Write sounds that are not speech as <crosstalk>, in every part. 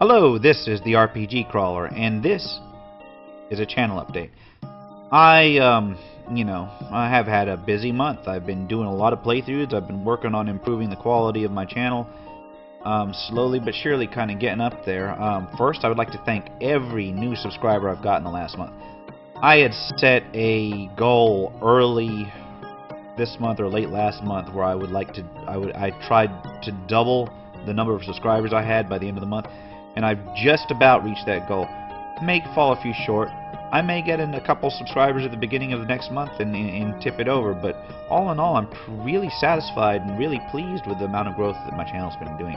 Hello, this is the RPG Crawler, and this is a channel update. I, um, you know, I have had a busy month. I've been doing a lot of playthroughs. I've been working on improving the quality of my channel. Um, slowly but surely kind of getting up there. Um, first, I would like to thank every new subscriber I've got in the last month. I had set a goal early this month or late last month where I would like to, I would, I tried to double the number of subscribers I had by the end of the month, and I've just about reached that goal. May fall a few short. I may get in a couple subscribers at the beginning of the next month and, and, and tip it over, but all in all, I'm really satisfied and really pleased with the amount of growth that my channel's been doing.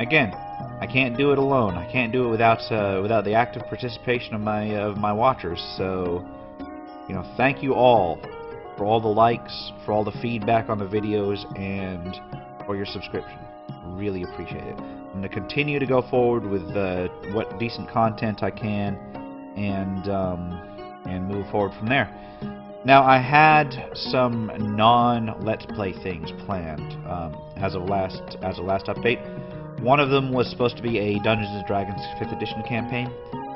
Again, I can't do it alone. I can't do it without uh, without the active participation of my uh, of my watchers. So, you know, thank you all for all the likes, for all the feedback on the videos, and for your subscription. Really appreciate it. I'm going to continue to go forward with uh, what decent content I can, and um, and move forward from there. Now, I had some non-Let's Play things planned um, as of last as a last update. One of them was supposed to be a Dungeons & Dragons 5th edition campaign.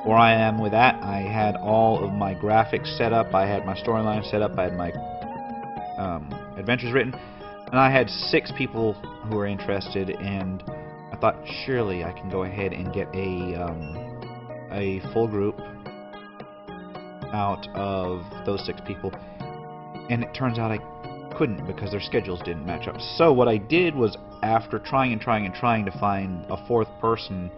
Where I am with that, I had all of my graphics set up, I had my storyline set up, I had my um, adventures written, and I had six people who were interested, and I thought surely I can go ahead and get a um, a full group out of those six people. And it turns out I couldn't because their schedules didn't match up. So what I did was, after trying and trying and trying to find a fourth person,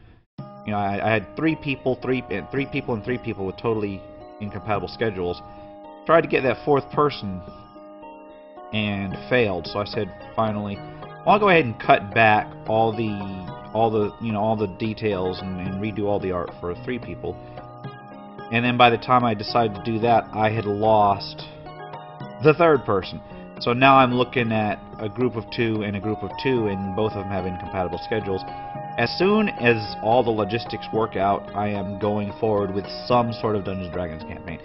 you know, I, I had three people, three and three people, and three people with totally incompatible schedules. Tried to get that fourth person and failed. So I said, finally, I'll go ahead and cut back all the all the you know all the details and, and redo all the art for three people. And then by the time I decided to do that, I had lost the third person. So now I'm looking at a group of two and a group of two, and both of them have incompatible schedules. As soon as all the logistics work out, I am going forward with some sort of Dungeons Dragons campaign.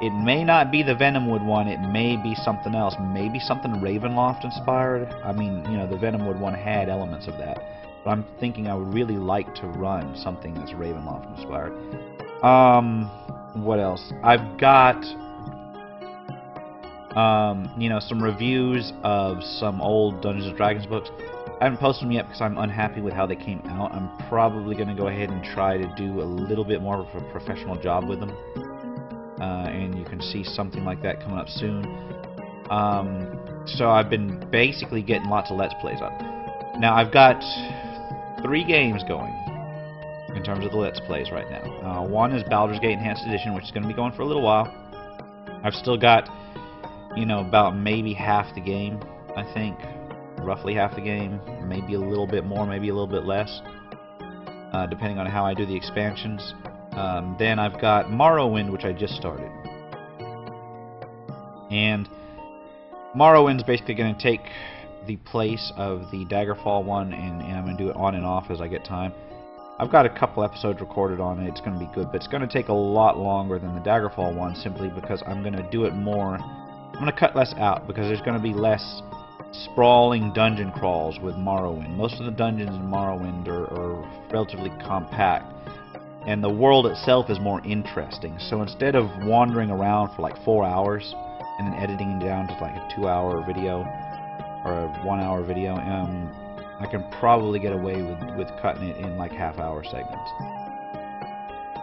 It may not be the Venomwood one, it may be something else, maybe something Ravenloft inspired. I mean, you know, the Venomwood one had elements of that. But I'm thinking I would really like to run something that's Ravenloft inspired. Um, what else? I've got um, you know, some reviews of some old Dungeons and Dragons books. I haven't posted them yet because I'm unhappy with how they came out. I'm probably going to go ahead and try to do a little bit more of a professional job with them. Uh, and you can see something like that coming up soon. Um, so I've been basically getting lots of Let's Plays up. Now I've got three games going in terms of the Let's Plays right now. Uh, one is Baldur's Gate Enhanced Edition, which is going to be going for a little while. I've still got you know, about maybe half the game, I think. Roughly half the game, maybe a little bit more, maybe a little bit less, uh, depending on how I do the expansions. Um, then I've got Morrowind, which I just started. And Morrowind's basically going to take the place of the Daggerfall one, and, and I'm going to do it on and off as I get time. I've got a couple episodes recorded on it. It's going to be good, but it's going to take a lot longer than the Daggerfall one simply because I'm going to do it more I'm going to cut less out because there's going to be less sprawling dungeon crawls with Morrowind. Most of the dungeons in Morrowind are, are relatively compact, and the world itself is more interesting. So instead of wandering around for like four hours and then editing it down to like a two-hour video or a one-hour video, um, I can probably get away with, with cutting it in like half-hour segments.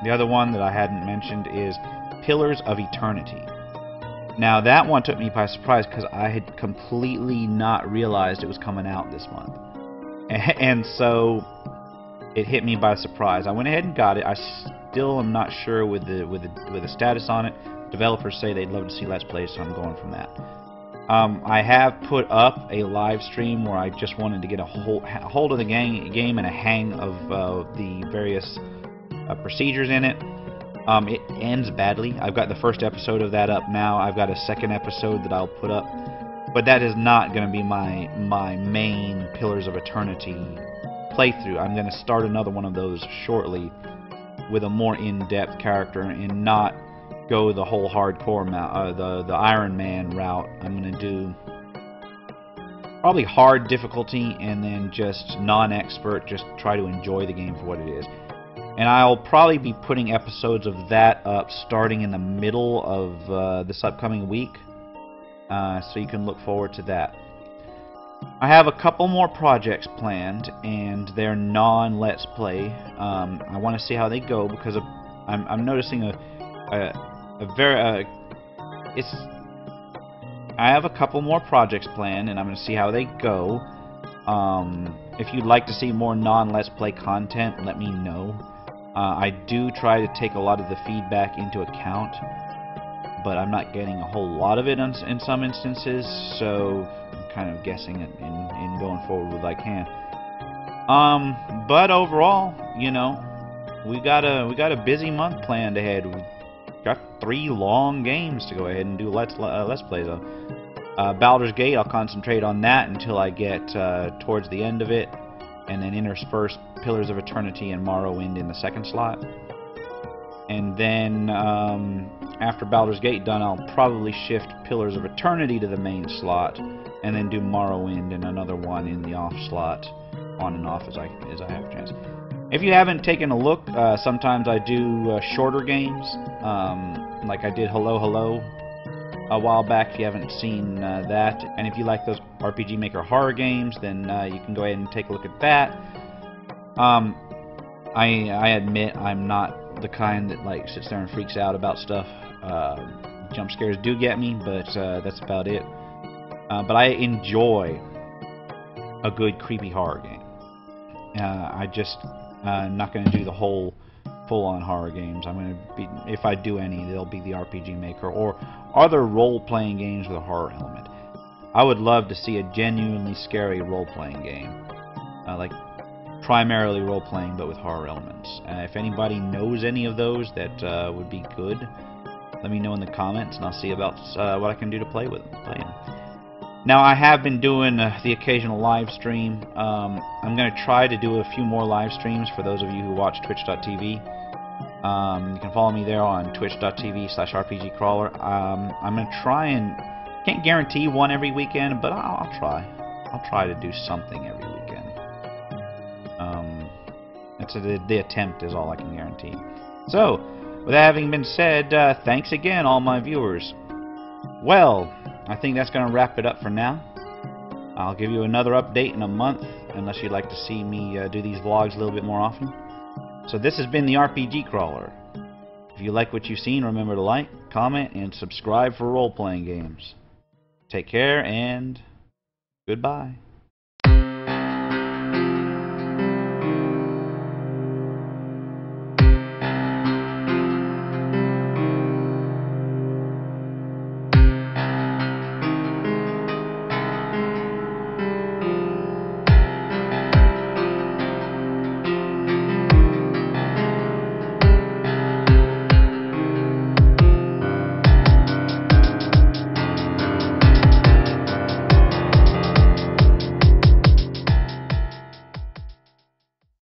The other one that I hadn't mentioned is Pillars of Eternity. Now that one took me by surprise because I had completely not realized it was coming out this month, <laughs> and so it hit me by surprise. I went ahead and got it. I still am not sure with the with the with the status on it. Developers say they'd love to see Let's Plays, so I'm going from that. Um, I have put up a live stream where I just wanted to get a hold, hold of the game, game and a hang of uh, the various uh, procedures in it. Um, it ends badly. I've got the first episode of that up now. I've got a second episode that I'll put up, but that is not going to be my my main Pillars of Eternity playthrough. I'm going to start another one of those shortly with a more in-depth character and not go the whole hardcore uh, the the Iron Man route. I'm going to do probably hard difficulty and then just non-expert. Just try to enjoy the game for what it is. and I'll probably be putting episodes of that up starting in the middle of uh, this upcoming week, uh, so you can look forward to that. I have a couple more projects planned, and they're non-Let's Play. Um, I want to see how they go because I'm, I'm noticing a, a, a very uh, it's. I have a couple more projects planned, and I'm going to see how they go. Um, if you'd like to see more non-Let's Play content, let me know. Uh, I do try to take a lot of the feedback into account, but I'm not getting a whole lot of it in, in some instances, so kind of guessing it in, in going forward with I can. Um, but overall, you know, we got a we got a busy month planned ahead. We got three long games to go ahead and do let's uh, let's plays of. Uh, Baldur's Gate, I'll concentrate on that until I get uh, towards the end of it, and then intersperse Pillars of Eternity and Morrowind in the second slot. And then um, after Baldur's Gate done, I'll probably shift Pillars of Eternity to the main slot, and then do Morrowind and another one in the off slot, on and off as I as I have a chance. If you haven't taken a look, uh, sometimes I do uh, shorter games, um, like I did Hello Hello a while back. If you haven't seen uh, that, and if you like those RPG Maker horror games, then uh, you can go ahead and take a look at that. Um, I I admit I'm not the kind that like sits there and freaks out about stuff. Uh, jump scares do get me, but uh, that's about it. But I enjoy a good creepy horror game. I just I'm uh, not going to do the whole full-on horror games. I'm going to be, if I do any, they'll be the RPG Maker or other role-playing games with a horror element. I would love to see a genuinely scary role-playing game, uh, like primarily role-playing but with horror elements. Uh, if anybody knows any of those that uh, would be good, let me know in the comments, and I'll see about uh, what I can do to play with them. Play them. Now, I have been doing uh, the occasional live stream. Um, I'm going to try to do a few more live streams for those of you who watch twitch.tv. Um, you can follow me there on twitch.tv slash rpgcrawler. Um, I'm going to try and... Can't guarantee one every weekend, but I'll, I'll try. I'll try to do something every weekend. Um, a, the, the attempt is all I can guarantee. So, with that having been said, uh, thanks again, all my viewers. Well, I think that's going to wrap it up for now. I'll give you another update in a month, unless you'd like to see me uh, do these vlogs a little bit more often. So this has been the RPG Crawler. If you like what you've seen, remember to like, comment, and subscribe for role-playing games. Take care, and goodbye.